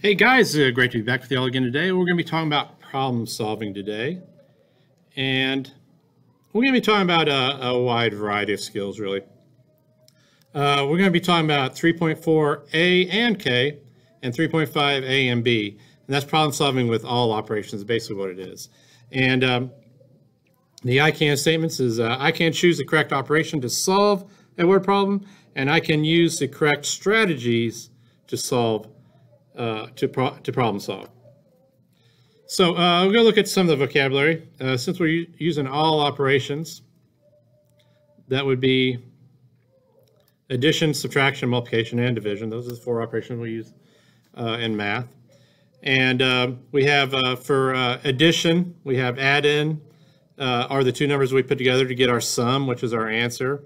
Hey guys, uh, great to be back with you all again today. We're going to be talking about problem solving today. And we're going to be talking about a, a wide variety of skills, really. Uh, we're going to be talking about 3.4a and k and 3.5a and b. And that's problem solving with all operations, basically what it is. And um, the I can statements is uh, I can choose the correct operation to solve a word problem, and I can use the correct strategies to solve uh, to, pro to problem solve. So uh, we're going to look at some of the vocabulary. Uh, since we're using all operations, that would be addition, subtraction, multiplication, and division. Those are the four operations we use uh, in math. And uh, we have for addition, we have addend are the two numbers we put together to get our sum, which is our answer.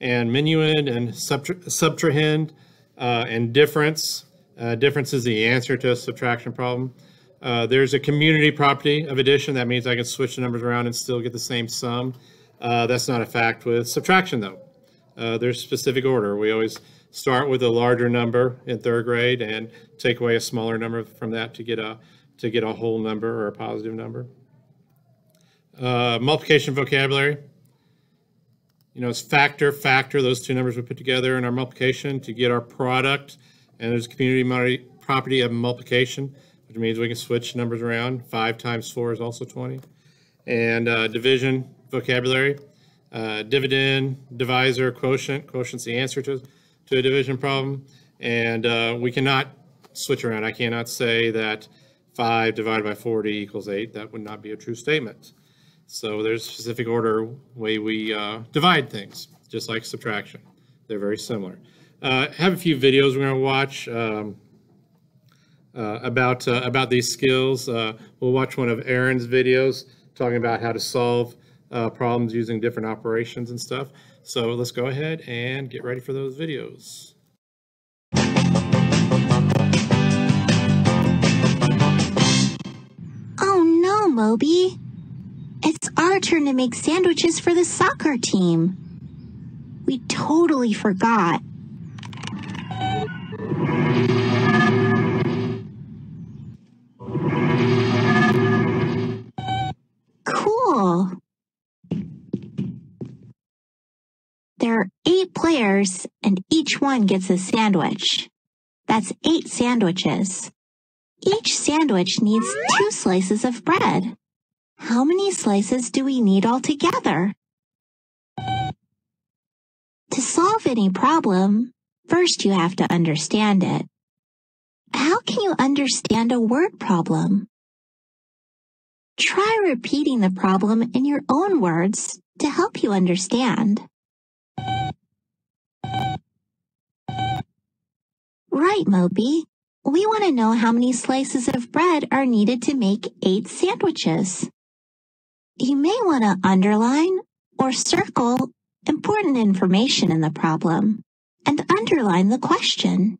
And minuend and subtra subtrahend and difference uh, difference is the answer to a subtraction problem. Uh, there's a commutative property of addition. That means I can switch the numbers around and still get the same sum. Uh, that's not a fact with subtraction, though. Uh, there's specific order. We always start with a larger number in third grade and take away a smaller number from that to get a to get a whole number or a positive number. Uh, multiplication vocabulary. You know, it's factor, factor, those two numbers we put together in our multiplication to get our product and there's commutative property of multiplication, which means we can switch numbers around. 5 times 4 is also 20. And uh, division vocabulary, uh, dividend, divisor, quotient. Quotient's the answer to, to a division problem. And uh, we cannot switch around. I cannot say that 5 divided by 40 equals 8. That would not be a true statement. So there's a specific order way we uh, divide things, just like subtraction. They're very similar uh, have a few videos we're going to watch um, uh, about uh, about these skills. Uh, we'll watch one of Aaron's videos talking about how to solve uh, problems using different operations and stuff. So let's go ahead and get ready for those videos. Oh no, Moby. It's our turn to make sandwiches for the soccer team. We totally forgot. Cool. There are eight players, and each one gets a sandwich. That's eight sandwiches. Each sandwich needs two slices of bread. How many slices do we need altogether? To solve any problem, First, you have to understand it. How can you understand a word problem? Try repeating the problem in your own words to help you understand. Right, Moby. We want to know how many slices of bread are needed to make eight sandwiches. You may want to underline or circle important information in the problem and underline the question.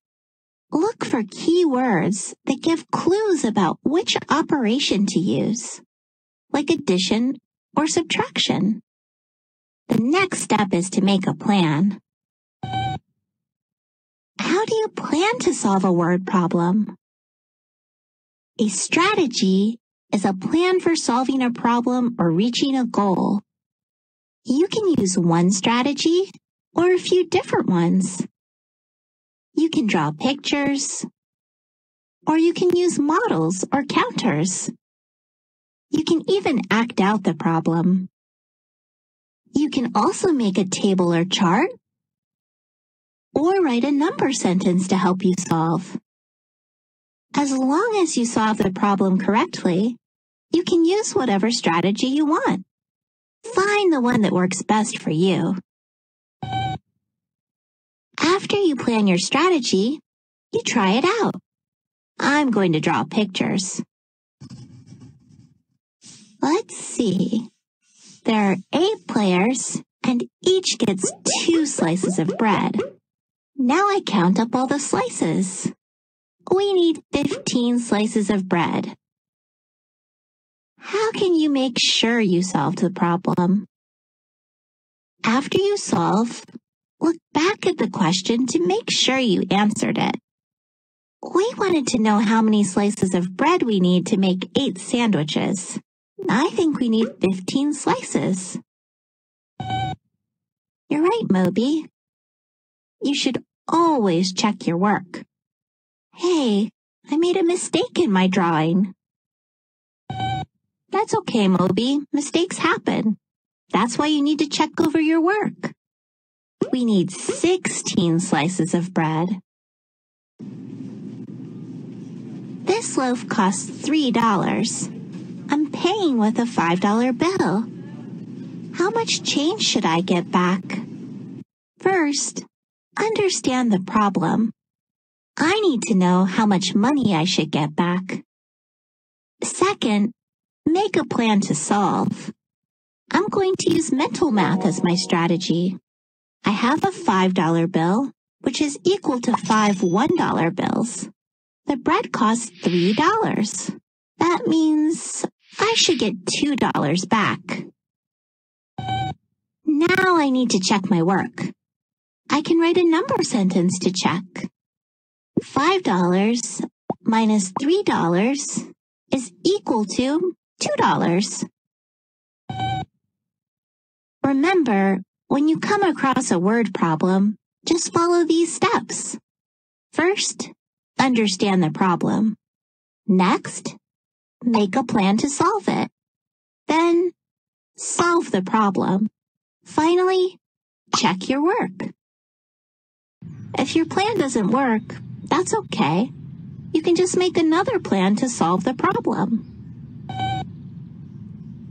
Look for key words that give clues about which operation to use, like addition or subtraction. The next step is to make a plan. How do you plan to solve a word problem? A strategy is a plan for solving a problem or reaching a goal. You can use one strategy or a few different ones. You can draw pictures, or you can use models or counters. You can even act out the problem. You can also make a table or chart, or write a number sentence to help you solve. As long as you solve the problem correctly, you can use whatever strategy you want. Find the one that works best for you. After you plan your strategy, you try it out. I'm going to draw pictures. Let's see. There are eight players, and each gets two slices of bread. Now I count up all the slices. We need 15 slices of bread. How can you make sure you solved the problem? After you solve, look back at the question to make sure you answered it. We wanted to know how many slices of bread we need to make eight sandwiches. I think we need 15 slices. You're right, Moby. You should always check your work. Hey, I made a mistake in my drawing. That's okay, Moby. Mistakes happen. That's why you need to check over your work. We need 16 slices of bread. This loaf costs $3. I'm paying with a $5 bill. How much change should I get back? First, understand the problem. I need to know how much money I should get back. Second, make a plan to solve. I'm going to use mental math as my strategy. I have a $5 bill, which is equal to five $1 bills. The bread costs $3. That means I should get $2 back. Now I need to check my work. I can write a number sentence to check. $5 minus $3 is equal to $2. Remember, when you come across a word problem, just follow these steps. First, understand the problem. Next, make a plan to solve it. Then, solve the problem. Finally, check your work. If your plan doesn't work, that's okay. You can just make another plan to solve the problem.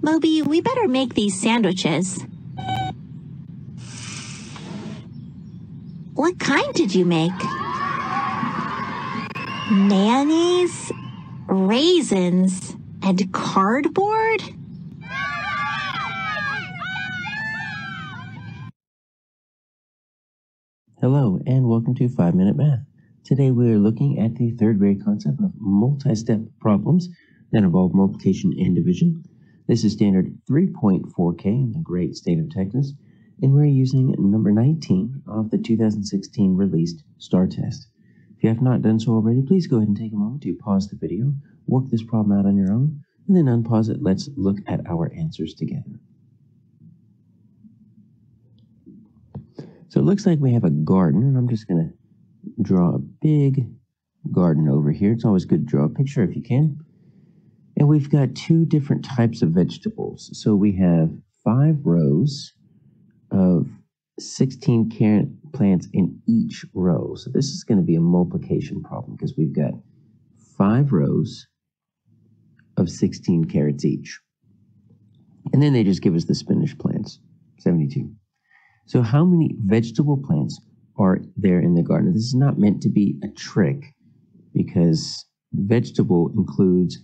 Moby, we better make these sandwiches. What kind did you make? Mayonnaise, raisins, and cardboard? Hello, and welcome to 5 Minute Math. Today we are looking at the third grade concept of multi-step problems that involve multiplication and division. This is standard 3.4K in the great state of Texas, and we're using number 19 of the 2016 released STAAR test. If you have not done so already, please go ahead and take a moment to pause the video, work this problem out on your own, and then unpause it. Let's look at our answers together. So it looks like we have a garden, and I'm just going to draw a big garden over here. It's always good to draw a picture if you can. And we've got two different types of vegetables. So we have five rows of 16 carrot plants in each row. So this is going to be a multiplication problem because we've got five rows of 16 carrots each. And then they just give us the spinach plants, 72. So how many vegetable plants are there in the garden? This is not meant to be a trick because vegetable includes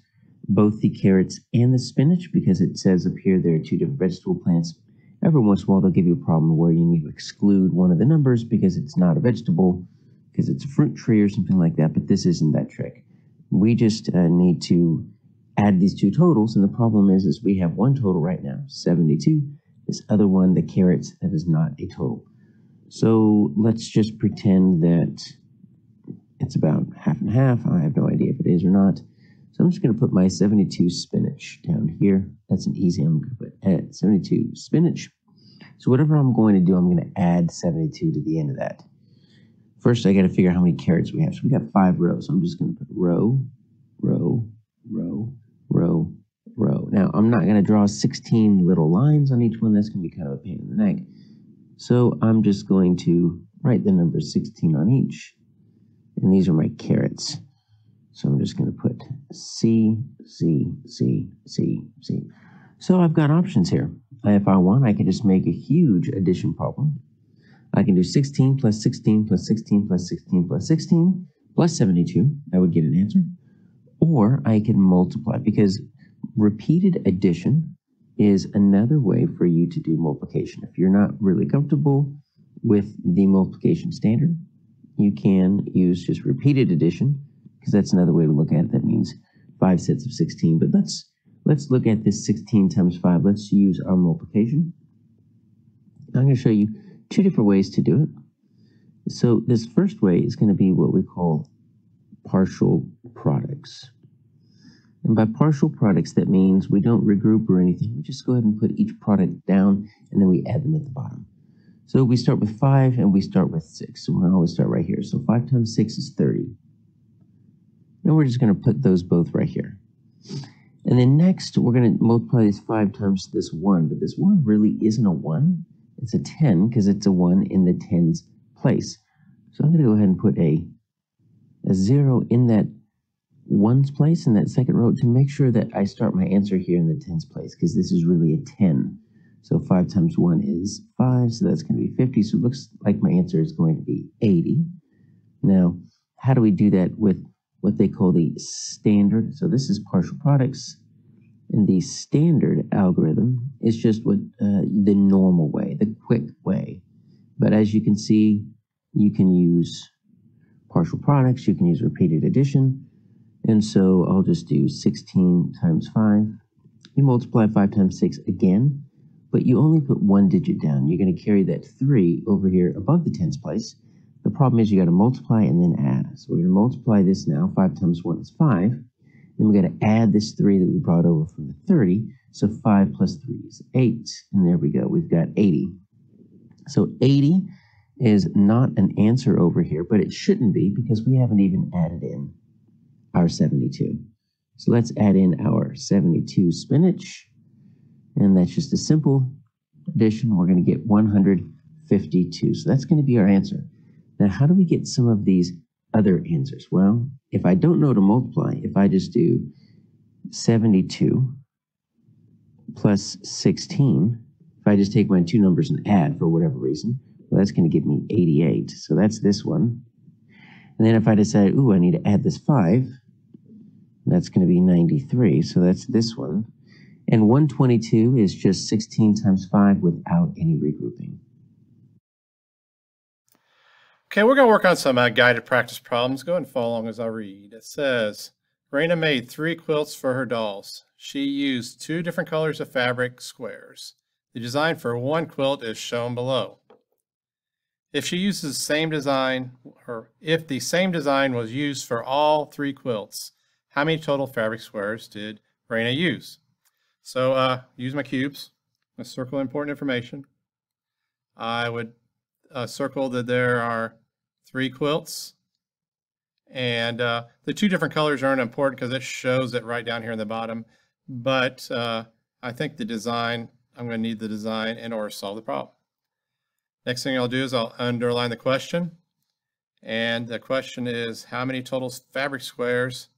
both the carrots and the spinach because it says up here there are two different vegetable plants. Every once in a while they'll give you a problem where you need to exclude one of the numbers because it's not a vegetable, because it's a fruit tree or something like that, but this isn't that trick. We just uh, need to add these two totals, and the problem is, is we have one total right now, 72, this other one, the carrots, that is not a total. So let's just pretend that it's about half and half. I have no idea if it is or not. So I'm just going to put my 72 spinach down here. That's an easy, I'm going to put add 72 spinach. So whatever I'm going to do, I'm going to add 72 to the end of that. First, I got to figure out how many carrots we have. So we got five rows. So I'm just going to put row, row, row, row, row. Now, I'm not going to draw 16 little lines on each one. That's going to be kind of a pain in the neck. So I'm just going to write the number 16 on each. And these are my carrots. So I'm just going to put C, C, C, C, C. So I've got options here. If I want, I can just make a huge addition problem. I can do 16 plus 16 plus 16 plus 16 plus 16 plus 72. I would get an answer. Or I can multiply because repeated addition is another way for you to do multiplication. If you're not really comfortable with the multiplication standard, you can use just repeated addition because that's another way to look at it. That means five sets of 16. But let's let's look at this 16 times 5. Let's use our multiplication. I'm going to show you two different ways to do it. So this first way is going to be what we call partial products. And by partial products, that means we don't regroup or anything. We just go ahead and put each product down and then we add them at the bottom. So we start with 5 and we start with 6. So we always start right here. So 5 times 6 is 30. And we're just going to put those both right here. And then next, we're going to multiply this 5 times this 1. But this 1 really isn't a 1. It's a 10 because it's a 1 in the tens place. So I'm going to go ahead and put a, a 0 in that ones place in that second row to make sure that I start my answer here in the tens place because this is really a 10. So 5 times 1 is 5, so that's going to be 50. So it looks like my answer is going to be 80. Now, how do we do that with what they call the standard? So this is partial products. And the standard algorithm is just what uh, the normal way, the quick way. But as you can see, you can use partial products, you can use repeated addition, and so I'll just do 16 times 5. You multiply 5 times 6 again, but you only put one digit down. You're going to carry that 3 over here above the tens place. The problem is you got to multiply and then add. So we're going to multiply this now. 5 times 1 is 5. Then we got to add this 3 that we brought over from the 30. So 5 plus 3 is 8. And there we go. We've got 80. So 80 is not an answer over here, but it shouldn't be because we haven't even added in our 72. So let's add in our 72 spinach. And that's just a simple addition. We're going to get 152. So that's going to be our answer. Now, how do we get some of these other answers? Well, if I don't know to multiply, if I just do 72 plus 16, if I just take my two numbers and add for whatever reason, well, that's going to give me 88. So that's this one. And then if I decide, ooh, I need to add this 5, that's going to be 93. So that's this one. And 122 is just 16 times 5 without any regrouping. Okay, we're going to work on some uh, guided practice problems. Go and follow along as I read. It says, Raina made three quilts for her dolls. She used two different colors of fabric squares. The design for one quilt is shown below. If she uses the same design, or if the same design was used for all three quilts, how many total fabric squares did Raina use? So uh, use my cubes. I circle important information. I would uh, circle that there are three quilts. And uh, the two different colors aren't important because it shows it right down here in the bottom. But uh, I think the design, I'm going to need the design in order to solve the problem. Next thing I'll do is I'll underline the question. And the question is, how many total fabric squares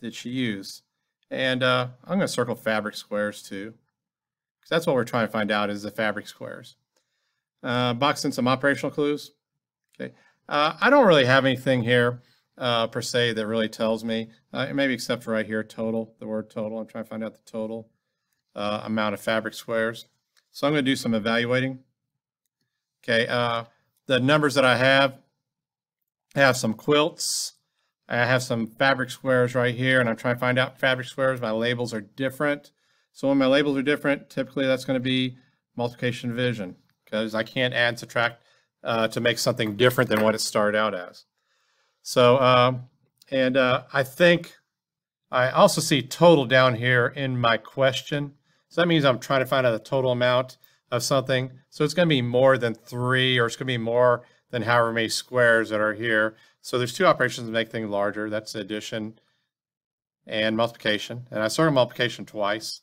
did she use? And uh, I'm going to circle fabric squares too, because that's what we're trying to find out is the fabric squares. Uh, box in some operational clues. Okay, uh, I don't really have anything here uh, per se that really tells me, uh, maybe except for right here, total, the word total. I'm trying to find out the total uh, amount of fabric squares. So I'm going to do some evaluating. Okay, uh, the numbers that I have, I have some quilts, I have some fabric squares right here, and I'm trying to find out fabric squares. My labels are different. So when my labels are different, typically that's going to be multiplication division because I can't add subtract uh, to make something different than what it started out as. So, um, and uh, I think I also see total down here in my question. So that means I'm trying to find out the total amount of something. So it's going to be more than three, or it's going to be more than however many squares that are here. So there's two operations to make things larger. That's addition and multiplication. And I started multiplication twice.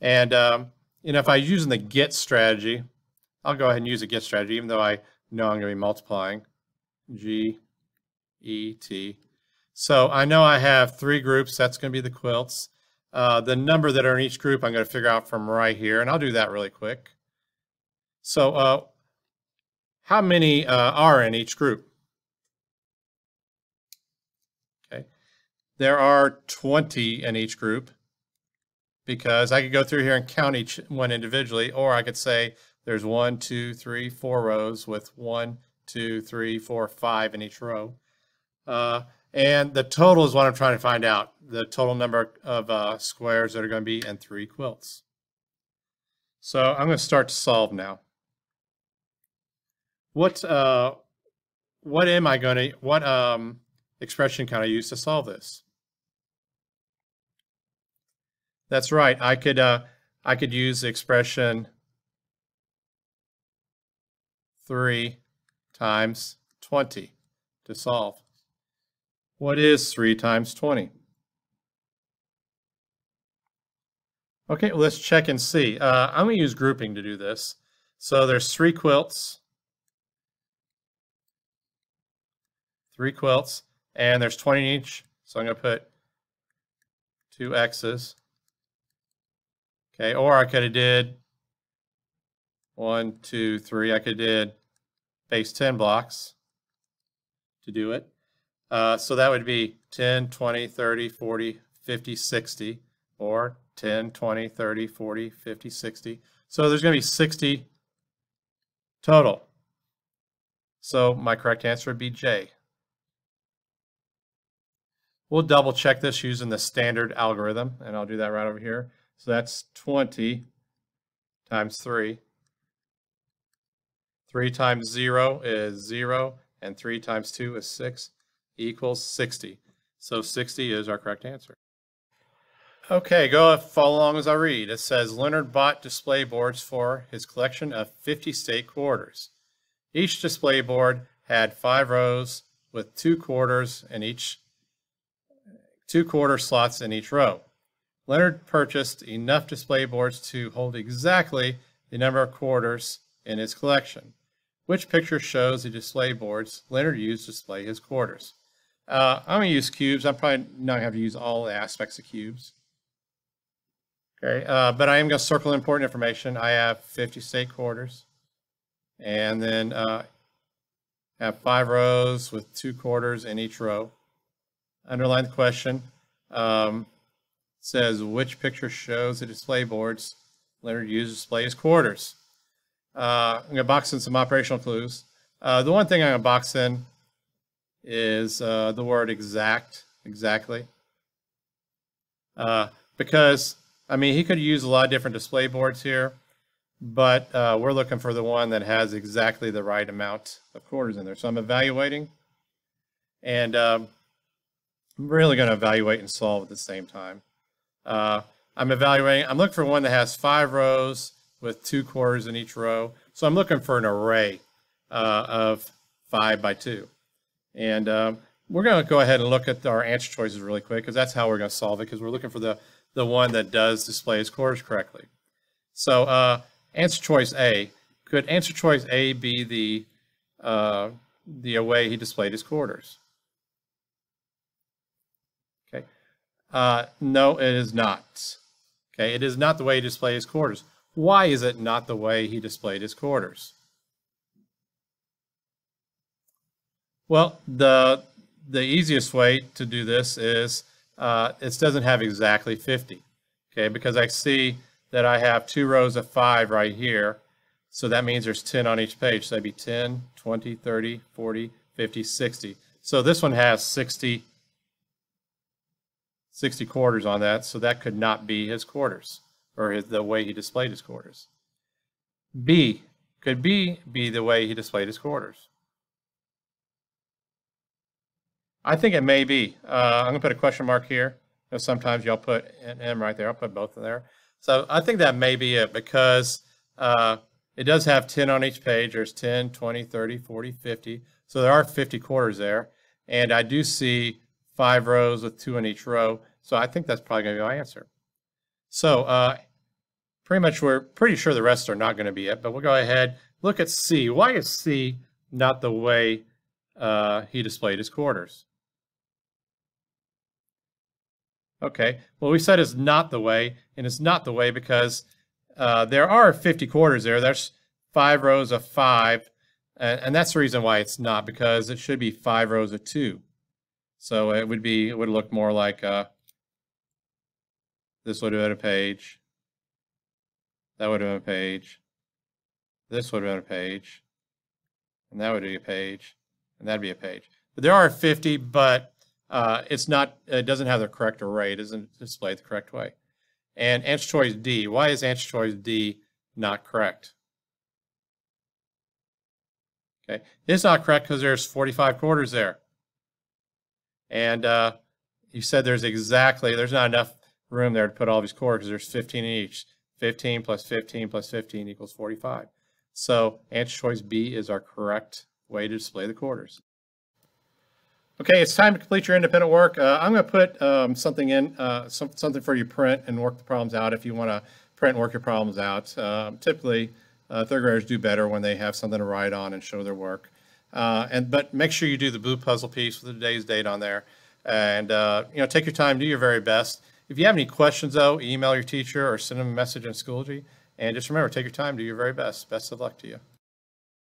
And, um, you know, if I'm using the get strategy, I'll go ahead and use a get strategy, even though I know I'm going to be multiplying. G, E, T. So I know I have three groups. That's going to be the quilts. Uh, the number that are in each group, I'm going to figure out from right here. And I'll do that really quick. So uh, how many uh, are in each group? Okay, There are 20 in each group because I could go through here and count each one individually, or I could say there's one, two, three, four rows with one, two, three, four, five in each row. Uh, and the total is what I'm trying to find out, the total number of uh, squares that are going to be in three quilts. So I'm going to start to solve now. What, uh, what am I going to, what, um, expression can I use to solve this? That's right. I could uh, I could use the expression 3 times 20 to solve. What is 3 times 20? Okay, let's check and see. Uh, I'm going to use grouping to do this. So there's three quilts, three quilts, and there's 20 each. So I'm going to put two X's. Okay, or I could have did one, two, three. I could did base 10 blocks to do it. Uh, so that would be 10, 20, 30, 40, 50, 60, or 10, 20, 30, 40, 50, 60. So there's going to be 60 total. So my correct answer would be J. We'll double check this using the standard algorithm, and I'll do that right over here. So that's 20 times 3. 3 times 0 is 0, and 3 times 2 is 6, equals 60. So 60 is our correct answer. Okay, go follow along as I read. It says Leonard bought display boards for his collection of 50 state quarters. Each display board had five rows with two quarters in each two quarter slots in each row. Leonard purchased enough display boards to hold exactly the number of quarters in his collection. Which picture shows the display boards Leonard used to display his quarters? Uh, I'm going to use cubes. I'm probably not going to have to use all the aspects of cubes. Okay, uh, but I am going to circle important information. I have 50 state quarters, and then uh, have five rows with two quarters in each row. Underline the question. Um, says which picture shows the display boards Leonard used to display his quarters. Uh, I'm going to box in some operational clues. Uh, the one thing I'm going to box in is uh, the word exact, exactly. Uh, because I mean, he could use a lot of different display boards here, but uh, we're looking for the one that has exactly the right amount of quarters in there. So I'm evaluating, and um, I'm really going to evaluate and solve at the same time. Uh, I'm evaluating, I'm looking for one that has five rows with two quarters in each row. So I'm looking for an array uh, of five by two. And um, we're going to go ahead and look at our answer choices really quick because that's how we're going to solve it because we're looking for the the one that does display his quarters correctly. So uh, answer choice A, could answer choice A be the, uh, the way he displayed his quarters? Okay. Uh, no, it is not. Okay, it is not the way he displayed his quarters. Why is it not the way he displayed his quarters? Well, the the easiest way to do this is uh, it doesn't have exactly 50, okay, because I see that I have two rows of five right here. So that means there's 10 on each page. So that'd be 10, 20, 30, 40, 50, 60. So this one has 60, 60 quarters on that. So that could not be his quarters or his, the way he displayed his quarters. B, could B be the way he displayed his quarters? I think it may be. Uh, I'm going to put a question mark here. You sometimes y'all put an M right there. I'll put both in there. So I think that may be it because uh, it does have 10 on each page. There's 10, 20, 30, 40, 50. So there are 50 quarters there. And I do see five rows with two in each row. So I think that's probably going to be my answer. So uh, pretty much we're pretty sure the rest are not going to be it. But we'll go ahead, look at C. Why is C not the way uh, he displayed his quarters? Okay, well, we said it's not the way, and it's not the way because uh, there are 50 quarters there. There's five rows of five, and, and, that's the reason why it's not, because it should be five rows of two. So it would be, it would look more like uh, this would have been a page, that would have been a page, this would have been a page, and that would be a page, and that'd be a page. But there are 50, but uh, it's not, it doesn't have the correct array. It doesn't display the correct way. And answer choice D. Why is answer choice D not correct? Okay, it's not correct because there's 45 quarters there. And uh, you said there's exactly, there's not enough room there to put all these quarters because there's 15 in each. 15 plus 15 plus 15 equals 45. So answer choice B is our correct way to display the quarters. Okay, it's time to complete your independent work. Uh, I'm going to put um, something in, uh, some, something for you to print and work the problems out if you want to print and work your problems out. Um, typically, uh, third graders do better when they have something to write on and show their work. Uh, and but make sure you do the blue puzzle piece with today's date on there, and uh, you know take your time, do your very best. If you have any questions, though, email your teacher or send them a message in Schoology. And just remember, take your time, do your very best. Best of luck to you.